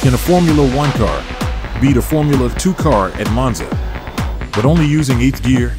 Can a Formula One car beat a Formula Two car at Monza, but only using eighth gear?